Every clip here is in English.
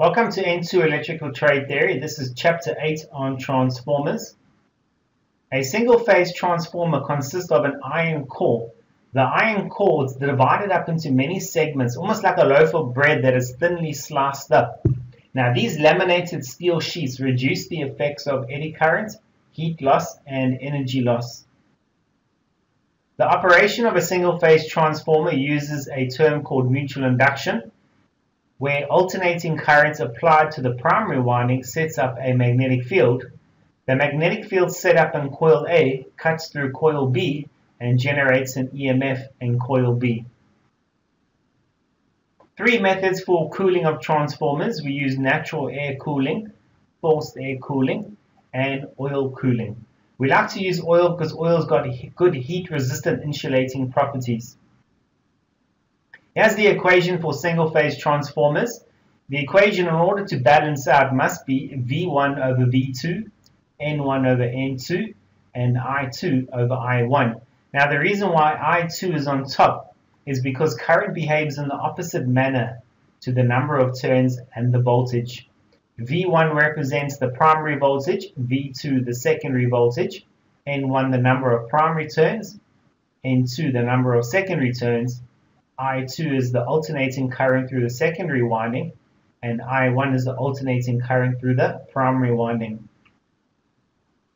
Welcome to N2 Electrical Trade Theory. This is chapter 8 on transformers. A single-phase transformer consists of an iron core. The iron core is divided up into many segments, almost like a loaf of bread that is thinly sliced up. Now these laminated steel sheets reduce the effects of eddy current, heat loss, and energy loss. The operation of a single-phase transformer uses a term called mutual induction where alternating currents applied to the primary winding sets up a magnetic field. The magnetic field set up in coil A cuts through coil B and generates an EMF in coil B. Three methods for cooling of transformers. We use natural air cooling, forced air cooling, and oil cooling. We like to use oil because oil's got good heat resistant insulating properties. Here's the equation for single-phase transformers. The equation in order to balance out must be V1 over V2, N1 over N2, and I2 over I1. Now the reason why I2 is on top is because current behaves in the opposite manner to the number of turns and the voltage. V1 represents the primary voltage, V2 the secondary voltage, N1 the number of primary turns, N2 the number of secondary turns, I2 is the alternating current through the secondary winding, and I1 is the alternating current through the primary winding.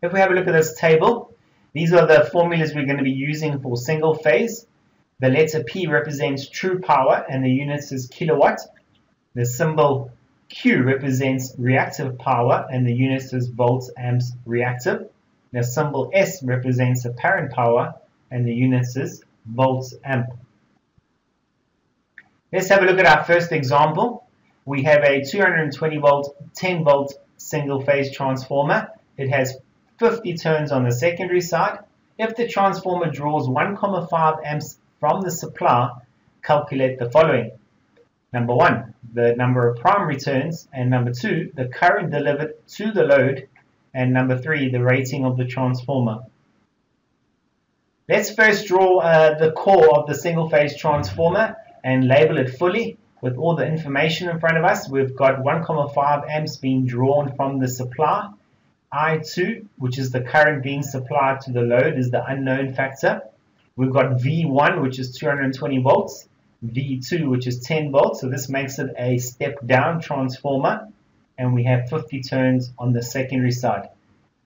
If we have a look at this table, these are the formulas we're going to be using for single phase. The letter P represents true power and the units is kilowatt. The symbol Q represents reactive power and the units is volts, amps, reactive. The symbol S represents apparent power and the units is volts, amp. Let's have a look at our first example. We have a 220 volt, 10 volt single phase transformer. It has 50 turns on the secondary side. If the transformer draws 1,5 amps from the supply, calculate the following. Number one, the number of primary turns, and number two, the current delivered to the load, and number three, the rating of the transformer. Let's first draw uh, the core of the single phase transformer and label it fully with all the information in front of us. We've got 1,5 amps being drawn from the supply. I2, which is the current being supplied to the load, is the unknown factor. We've got V1, which is 220 volts, V2, which is 10 volts. So this makes it a step down transformer. And we have 50 turns on the secondary side.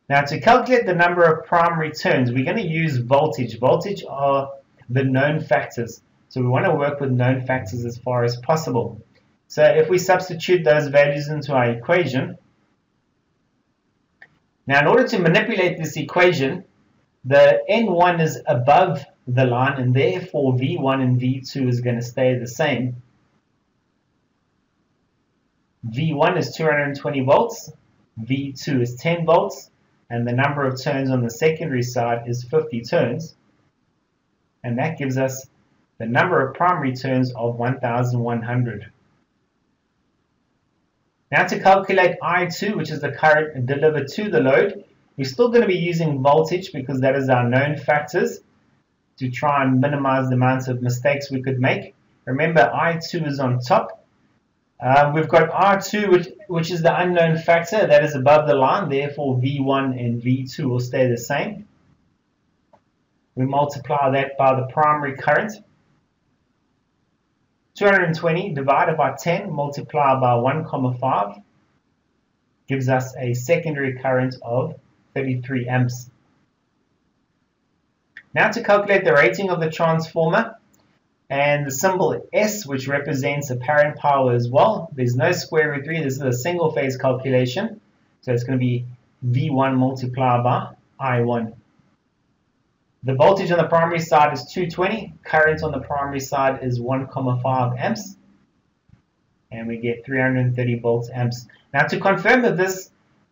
Now to calculate the number of primary turns, we're going to use voltage. Voltage are the known factors. So we want to work with known factors as far as possible. So if we substitute those values into our equation, now in order to manipulate this equation, the N1 is above the line and therefore V1 and V2 is going to stay the same. V1 is 220 volts, V2 is 10 volts, and the number of turns on the secondary side is 50 turns. And that gives us the number of primary turns of 1100. Now to calculate I2, which is the current delivered to the load, we're still going to be using voltage because that is our known factors to try and minimize the amount of mistakes we could make. Remember, I2 is on top. Um, we've got I2, which, which is the unknown factor that is above the line, therefore V1 and V2 will stay the same. We multiply that by the primary current, 220 divided by 10 multiplied by 1,5 gives us a secondary current of 33 amps. Now to calculate the rating of the transformer and the symbol S which represents apparent power as well. There's no square root 3, this is a single phase calculation. So it's going to be V1 multiplied by I1. The voltage on the primary side is 220. Current on the primary side is 1,5 amps. And we get 330 volts amps. Now to confirm that this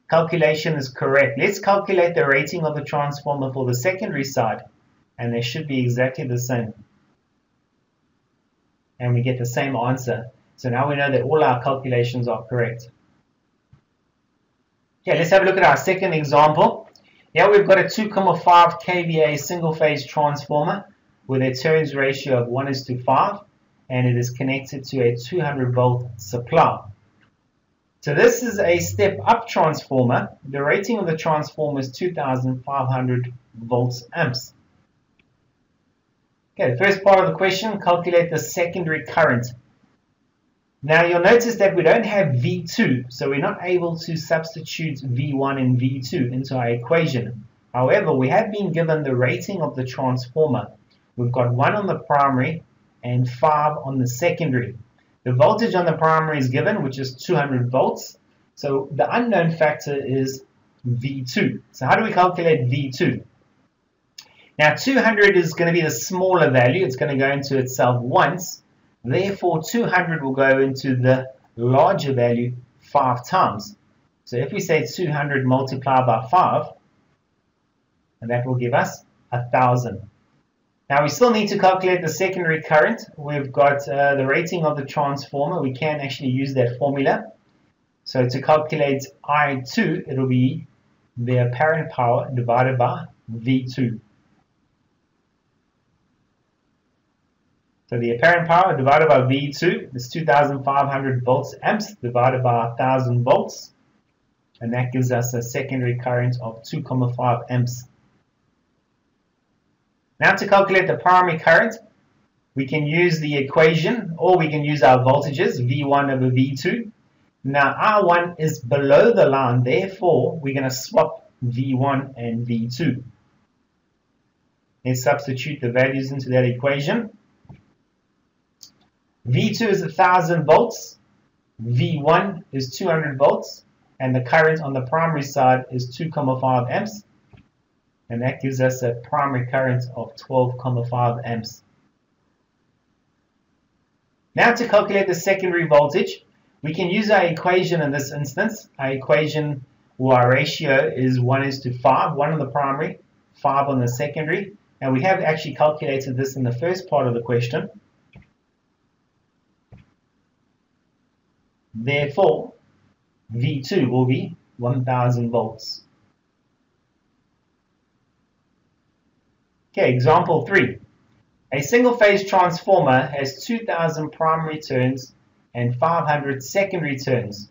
calculation is correct, let's calculate the rating of the transformer for the secondary side. And they should be exactly the same. And we get the same answer. So now we know that all our calculations are correct. Okay, let's have a look at our second example. Here we've got a 2,5 kVA single phase transformer with a turns ratio of 1 is to 5 and it is connected to a 200 volt supply. So this is a step-up transformer. The rating of the transformer is 2,500 volts amps. Okay, the first part of the question, calculate the secondary current. Now you'll notice that we don't have V2, so we're not able to substitute V1 and V2 into our equation. However, we have been given the rating of the transformer. We've got 1 on the primary and 5 on the secondary. The voltage on the primary is given, which is 200 volts. So the unknown factor is V2. So how do we calculate V2? Now 200 is going to be the smaller value. It's going to go into itself once. Therefore 200 will go into the larger value 5 times. So if we say 200 multiplied by 5, and that will give us 1000. Now we still need to calculate the secondary current. We've got uh, the rating of the transformer. We can actually use that formula. So to calculate I2, it'll be the apparent power divided by V2. So the apparent power divided by V2 is 2,500 volts amps divided by 1,000 volts. And that gives us a secondary current of 2,5 amps. Now to calculate the primary current, we can use the equation or we can use our voltages, V1 over V2. Now I1 is below the line, therefore we're going to swap V1 and V2. Let's substitute the values into that equation. V2 is 1000 volts, V1 is 200 volts, and the current on the primary side is 2,5 amps. And that gives us a primary current of 12,5 amps. Now to calculate the secondary voltage, we can use our equation in this instance. Our equation or our ratio is 1 is to 5, 1 on the primary, 5 on the secondary. And we have actually calculated this in the first part of the question. Therefore, V2 will be 1000 volts. Okay, example 3. A single-phase transformer has 2000 primary turns and 500 secondary turns.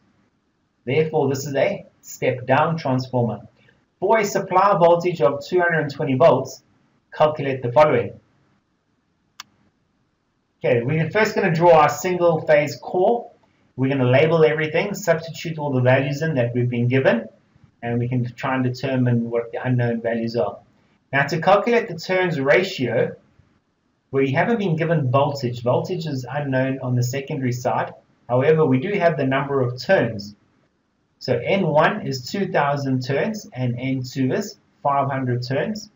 Therefore, this is a step-down transformer. For a supply voltage of 220 volts, calculate the following. Okay, we're first going to draw our single-phase core we're going to label everything, substitute all the values in that we've been given, and we can try and determine what the unknown values are. Now to calculate the turns ratio, we haven't been given voltage. Voltage is unknown on the secondary side. However, we do have the number of turns. So N1 is 2000 turns and N2 is 500 turns.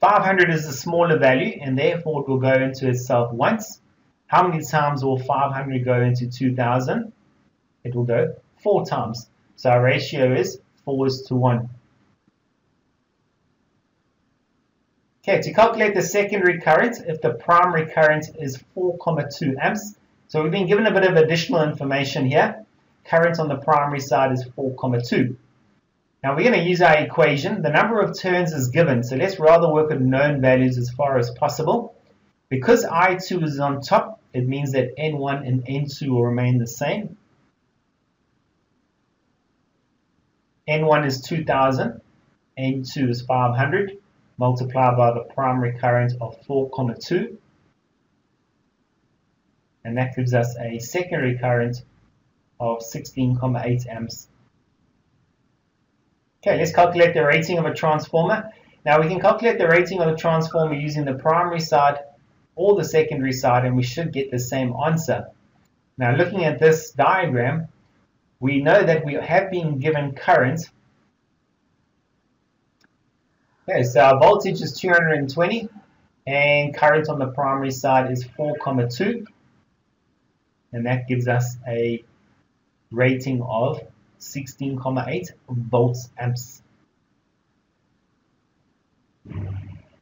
500 is a smaller value and therefore it will go into itself once. How many times will 500 go into 2000? It will go 4 times. So our ratio is 4 is to 1. Okay, to calculate the secondary current, if the primary current is 4,2 amps, so we've been given a bit of additional information here. Current on the primary side is 4,2. Now we're going to use our equation. The number of turns is given, so let's rather work with known values as far as possible. Because I2 is on top, it means that N1 and N2 will remain the same. N1 is 2000, N2 is 500, multiplied by the primary current of 4,2. And that gives us a secondary current of 16,8 amps. Okay, let's calculate the rating of a transformer. Now we can calculate the rating of a transformer using the primary side or the secondary side and we should get the same answer. Now looking at this diagram, we know that we have been given current. Okay, so our voltage is 220 and current on the primary side is 4,2 and that gives us a rating of 16,8 volts amps.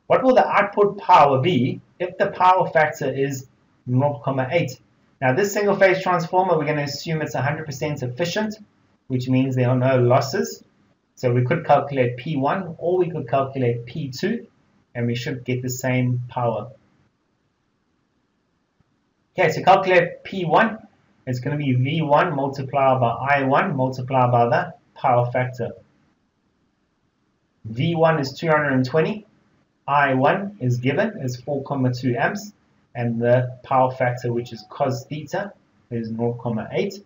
What will the output power be if the power factor is 0.8? Now this single phase transformer, we're going to assume it's 100% efficient, which means there are no losses. So we could calculate P1 or we could calculate P2 and we should get the same power. Okay, so calculate P1, it's going to be V1 multiplied by I1 multiplied by the power factor. V1 is 220, I1 is given is 4,2 amps, and the power factor, which is cos theta, is 0,8,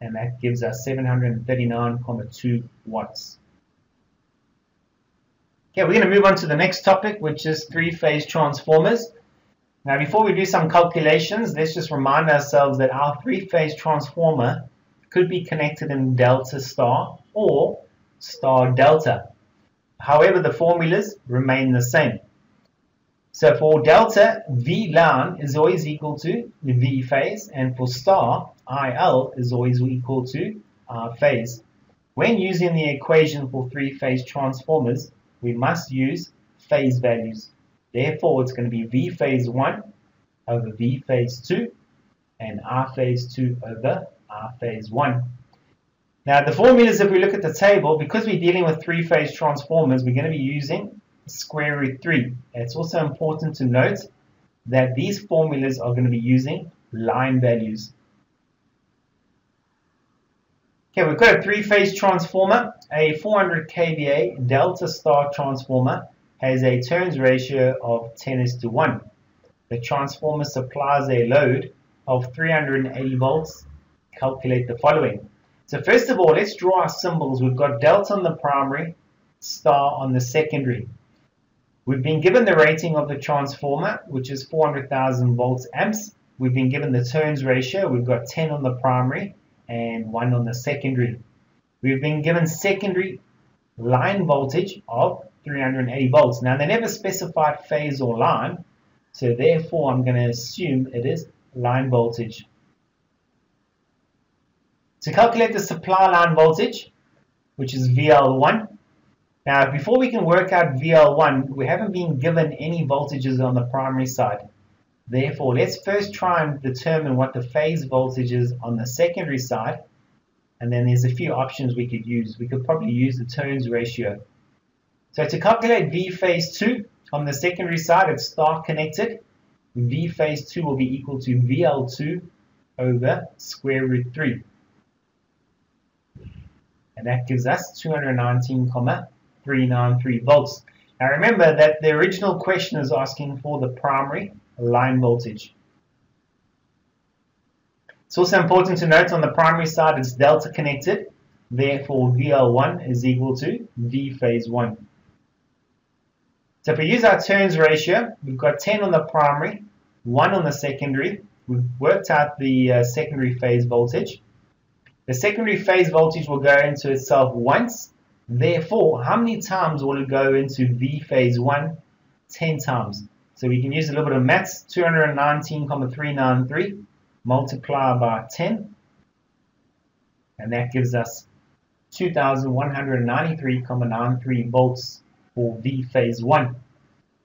and that gives us 739,2 watts. Okay, we're going to move on to the next topic, which is three-phase transformers. Now, before we do some calculations, let's just remind ourselves that our three-phase transformer could be connected in delta star or star delta. However, the formulas remain the same. So for delta, V line is always equal to V phase, and for star, IL is always equal to I phase. When using the equation for three-phase transformers, we must use phase values. Therefore, it's going to be V phase 1 over V phase 2 and I phase 2 over I phase 1. Now, the formulas, if we look at the table, because we're dealing with three-phase transformers, we're going to be using square root 3. It's also important to note that these formulas are going to be using line values. Okay, we've got a three-phase transformer. A 400 kVA delta star transformer has a turns ratio of 10 is to 1. The transformer supplies a load of 380 volts. Calculate the following. So first of all, let's draw our symbols. We've got delta on the primary, star on the secondary. We've been given the rating of the transformer, which is 400,000 volts amps. We've been given the turns ratio. We've got 10 on the primary and 1 on the secondary. We've been given secondary line voltage of 380 volts. Now, they never specified phase or line, so therefore I'm going to assume it is line voltage. To calculate the supply line voltage, which is VL1, now before we can work out VL1, we haven't been given any voltages on the primary side. Therefore, let's first try and determine what the phase voltage is on the secondary side. And then there's a few options we could use. We could probably use the turns ratio. So to calculate V phase 2, on the secondary side, it's star connected. V phase 2 will be equal to VL2 over square root 3. And that gives us 219,393 volts. Now remember that the original question is asking for the primary line voltage. It's also important to note on the primary side it's delta connected, therefore VL1 is equal to V phase 1. So if we use our turns ratio, we've got 10 on the primary, 1 on the secondary. We've worked out the uh, secondary phase voltage. The secondary phase voltage will go into itself once. Therefore, how many times will it go into V phase 1? 10 times. So we can use a little bit of maths, 219,393 multiplied by 10, and that gives us 2,193,93 volts for V phase 1.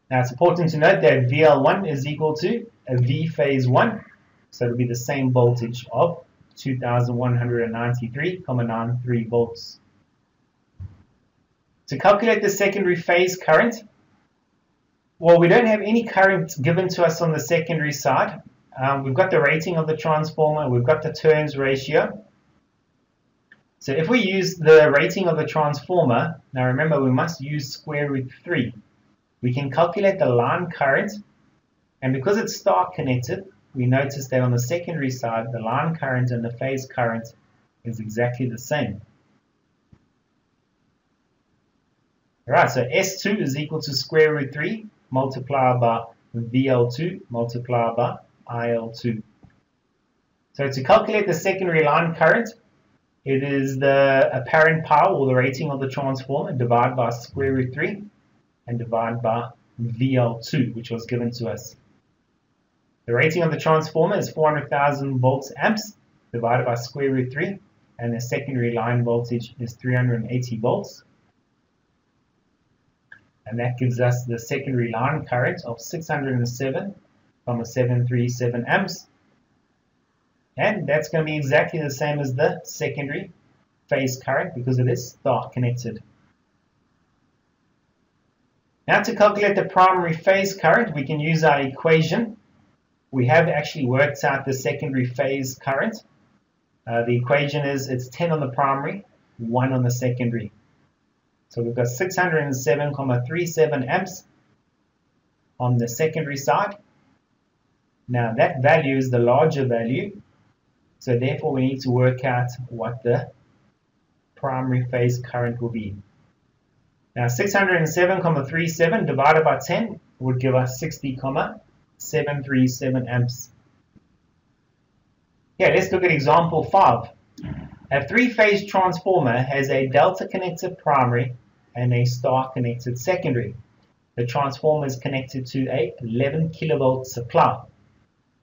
Now it's important to note that VL1 is equal to a V phase 1, so it'll be the same voltage of 2,193,93 volts. To calculate the secondary phase current, well, we don't have any current given to us on the secondary side. Um, we've got the rating of the transformer, we've got the turns ratio. So if we use the rating of the transformer, now remember we must use square root 3. We can calculate the line current, and because it's star connected, we notice that on the secondary side, the line current and the phase current is exactly the same. Alright, so S2 is equal to square root 3 multiplied by VL2 multiplied by IL2. So to calculate the secondary line current, it is the apparent power or the rating of the transformer divided by square root 3 and divided by VL2, which was given to us. The rating of the transformer is 400,000 volts amps divided by square root 3, and the secondary line voltage is 380 volts and that gives us the secondary line current of 607,737 amps. And that's going to be exactly the same as the secondary phase current because it is star connected. Now to calculate the primary phase current, we can use our equation. We have actually worked out the secondary phase current. Uh, the equation is it's 10 on the primary, 1 on the secondary. So we've got 607,37 amps on the secondary side. Now that value is the larger value, so therefore we need to work out what the primary phase current will be. Now 607,37 divided by 10 would give us 60,737 amps. Okay, let's look at example 5. A three-phase transformer has a delta-connected primary and a star-connected secondary. The transformer is connected to a 11 kilovolt supply.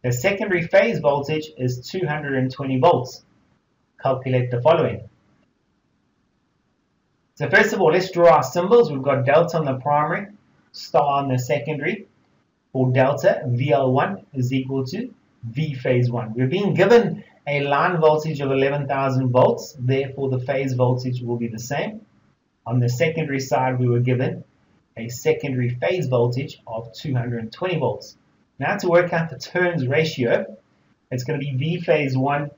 The secondary phase voltage is 220 volts. Calculate the following. So first of all, let's draw our symbols. We've got delta on the primary, star on the secondary. For delta, VL1 is equal to V phase 1. We're being given a line voltage of 11,000 volts, therefore the phase voltage will be the same. On the secondary side, we were given a secondary phase voltage of 220 volts. Now to work out the turns ratio, it's going to be V phase 1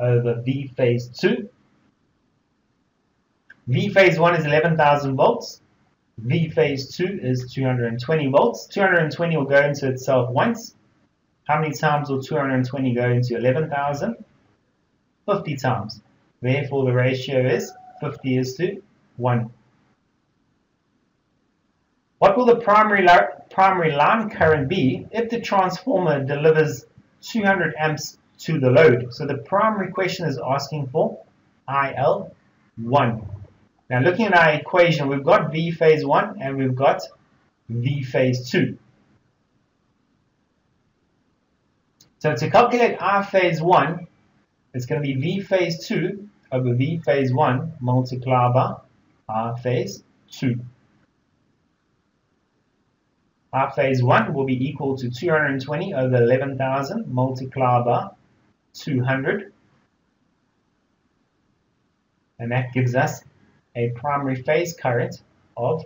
over V phase 2. V phase 1 is 11,000 volts. V phase 2 is 220 volts. 220 will go into itself once. How many times will 220 go into 11,000? 50 times. Therefore, the ratio is 50 is to 1. What will the primary, primary line current be if the transformer delivers 200 amps to the load? So the primary question is asking for IL1. Now looking at our equation, we've got V phase 1 and we've got V phase 2. So to calculate I phase 1, it's going to be V phase 2 over V phase 1 multiplied by I phase 2. I phase 1 will be equal to 220 over 11,000 multiplied by 200. And that gives us a primary phase current of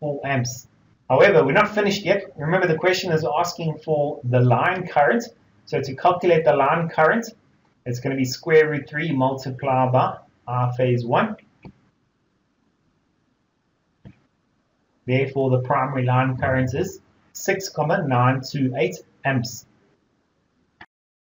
4 amps. However, we're not finished yet. Remember the question is asking for the line current. So to calculate the line current, it's going to be square root 3 multiplied by I phase 1. Therefore, the primary line current is 6,928 amps.